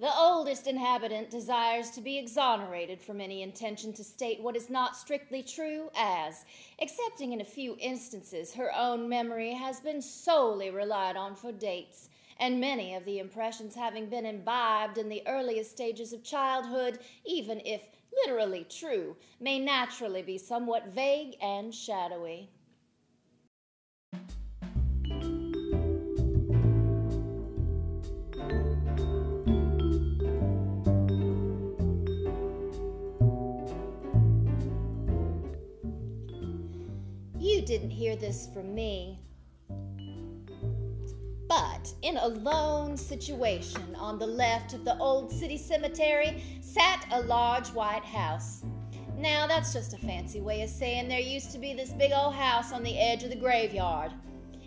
The oldest inhabitant desires to be exonerated from any intention to state what is not strictly true, as, excepting in a few instances, her own memory has been solely relied on for dates, and many of the impressions having been imbibed in the earliest stages of childhood, even if literally true, may naturally be somewhat vague and shadowy. Didn't hear this from me. But in a lone situation on the left of the old city cemetery sat a large white house. Now, that's just a fancy way of saying there used to be this big old house on the edge of the graveyard.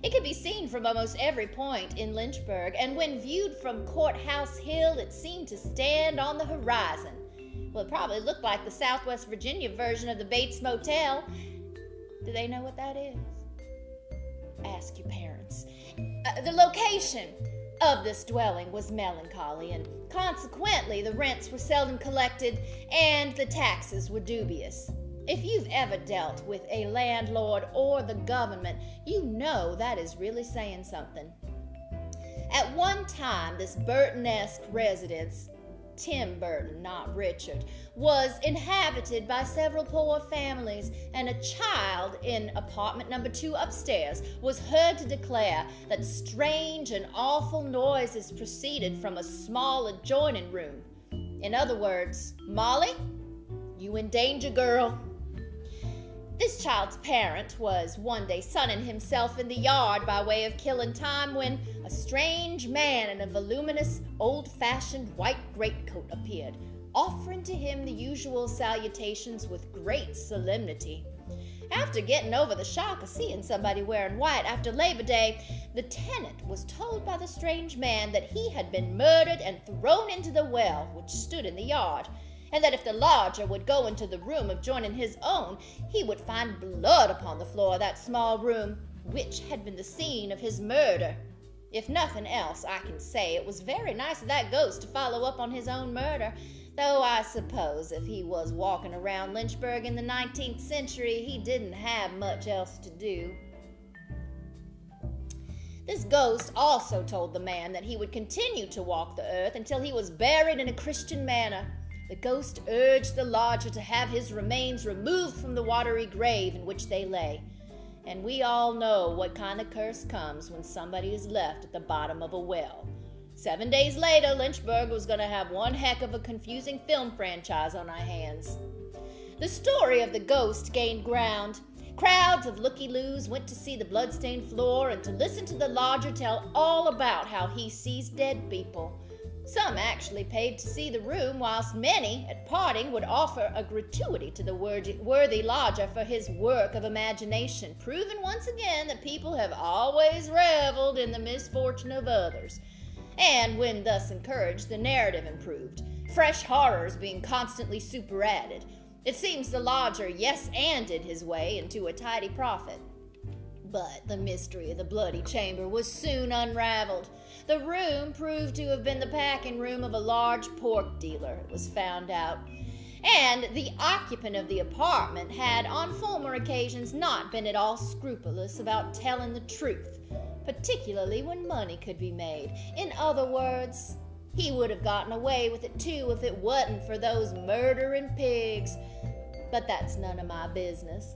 It could be seen from almost every point in Lynchburg, and when viewed from Courthouse Hill, it seemed to stand on the horizon. Well, it probably looked like the Southwest Virginia version of the Bates Motel, do they know what that is? Ask your parents. Uh, the location of this dwelling was melancholy, and consequently, the rents were seldom collected and the taxes were dubious. If you've ever dealt with a landlord or the government, you know that is really saying something. At one time, this Burtonesque residence Tim Burton, not Richard, was inhabited by several poor families, and a child in apartment number two upstairs was heard to declare that strange and awful noises proceeded from a small adjoining room. In other words, Molly, you in danger, girl. This child's parent was one day sunning himself in the yard by way of killing time when a strange man in a voluminous, old fashioned white greatcoat appeared, offering to him the usual salutations with great solemnity. After getting over the shock of seeing somebody wearing white after Labor Day, the tenant was told by the strange man that he had been murdered and thrown into the well which stood in the yard and that if the lodger would go into the room adjoining his own, he would find blood upon the floor of that small room, which had been the scene of his murder. If nothing else, I can say it was very nice of that ghost to follow up on his own murder, though I suppose if he was walking around Lynchburg in the 19th century, he didn't have much else to do. This ghost also told the man that he would continue to walk the earth until he was buried in a Christian manner. The ghost urged the lodger to have his remains removed from the watery grave in which they lay. And we all know what kind of curse comes when somebody is left at the bottom of a well. Seven days later, Lynchburg was going to have one heck of a confusing film franchise on our hands. The story of the ghost gained ground. Crowds of looky loos went to see the bloodstained floor and to listen to the lodger tell all about how he sees dead people. Some actually paid to see the room, whilst many, at parting, would offer a gratuity to the worthy lodger for his work of imagination, proving once again that people have always reveled in the misfortune of others. And when thus encouraged, the narrative improved, fresh horrors being constantly superadded. It seems the lodger yes anded his way into a tidy profit. But the mystery of the bloody chamber was soon unraveled. The room proved to have been the packing room of a large pork dealer, it was found out. And the occupant of the apartment had, on former occasions, not been at all scrupulous about telling the truth, particularly when money could be made. In other words, he would have gotten away with it too if it wasn't for those murdering pigs. But that's none of my business.